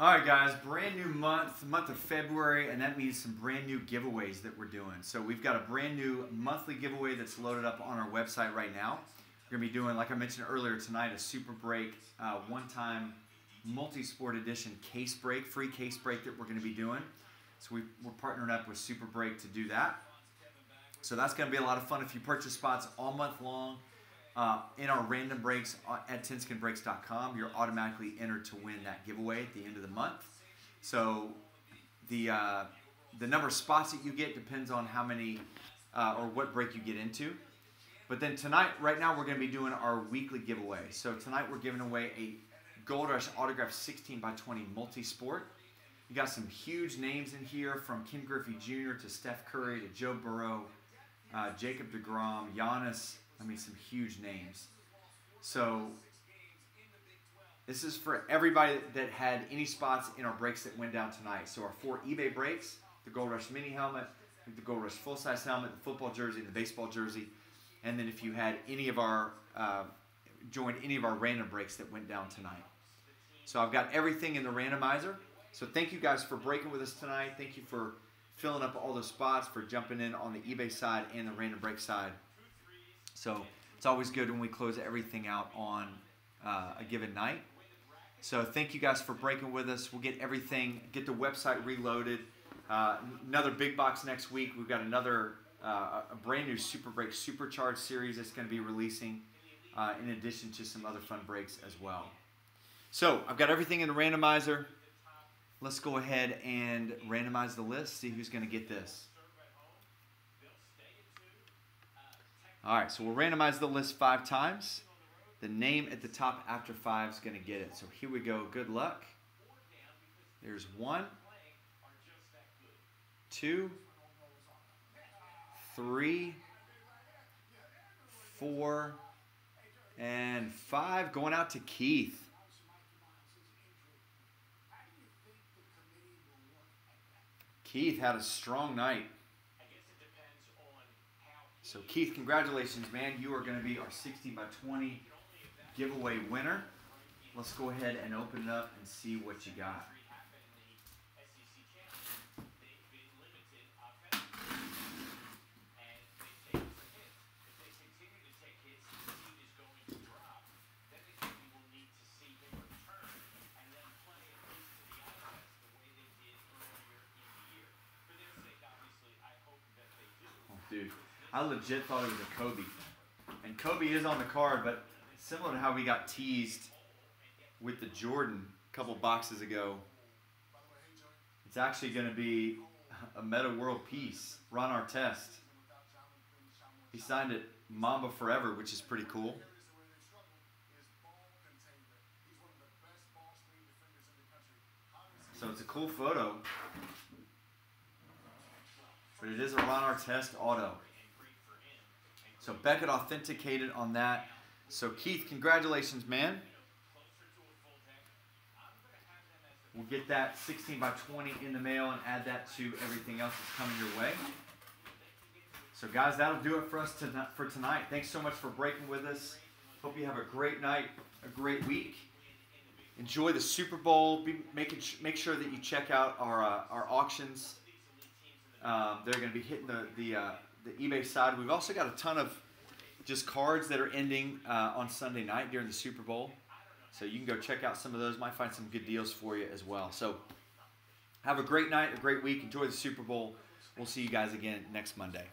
All right, guys, brand new month, month of February, and that means some brand new giveaways that we're doing. So we've got a brand new monthly giveaway that's loaded up on our website right now. We're gonna be doing, like I mentioned earlier tonight, a super break, uh, one-time multi-sport edition case break, free case break that we're gonna be doing. So we, we're partnering up with Super Break to do that. So that's gonna be a lot of fun. If you purchase spots all month long, uh, in our random breaks at tennskinbreaks.com, you're automatically entered to win that giveaway at the end of the month. So the uh, the number of spots that you get depends on how many uh, or what break you get into. But then tonight, right now, we're going to be doing our weekly giveaway. So tonight, we're giving away a Gold Rush Autograph 16 by 20 multi-sport. You got some huge names in here from Ken Griffey Jr. to Steph Curry to Joe Burrow, uh, Jacob DeGrom, Giannis, I mean, some huge names. So this is for everybody that had any spots in our breaks that went down tonight. So our four eBay breaks, the Gold Rush mini helmet, the Gold Rush full size helmet, the football jersey, the baseball jersey, and then if you had any of our uh, joined any of our random breaks that went down tonight. So I've got everything in the randomizer. So thank you guys for breaking with us tonight. Thank you for filling up all the spots, for jumping in on the eBay side and the random break side. So it's always good when we close everything out on uh, a given night. So thank you guys for breaking with us. We'll get everything, get the website reloaded. Uh, another big box next week. We've got another uh, a brand new Super Break Supercharged series that's going to be releasing, uh, in addition to some other fun breaks as well. So I've got everything in the randomizer. Let's go ahead and randomize the list. See who's going to get this. All right, so we'll randomize the list five times. The name at the top after five is going to get it. So here we go. Good luck. There's one, two, three, four, and five. Going out to Keith. Keith had a strong night. So Keith, congratulations, man. You are going to be our 60 by 20 giveaway winner. Let's go ahead and open it up and see what you got. Dude. I legit thought it was a Kobe. And Kobe is on the card, but similar to how we got teased with the Jordan a couple boxes ago, it's actually going to be a Metta World Peace, Ron Artest. He signed it Mamba Forever, which is pretty cool. So it's a cool photo. But it is a Ron Artest auto. So Beckett authenticated on that. So Keith, congratulations, man. We'll get that 16 by 20 in the mail and add that to everything else that's coming your way. So guys, that'll do it for us tonight, for tonight. Thanks so much for breaking with us. Hope you have a great night, a great week. Enjoy the Super Bowl. Be making make sure that you check out our uh, our auctions. Um, they're going to be hitting the the uh, the eBay side. We've also got a ton of just cards that are ending uh, on Sunday night during the Super Bowl. So you can go check out some of those. Might find some good deals for you as well. So have a great night, a great week. Enjoy the Super Bowl. We'll see you guys again next Monday.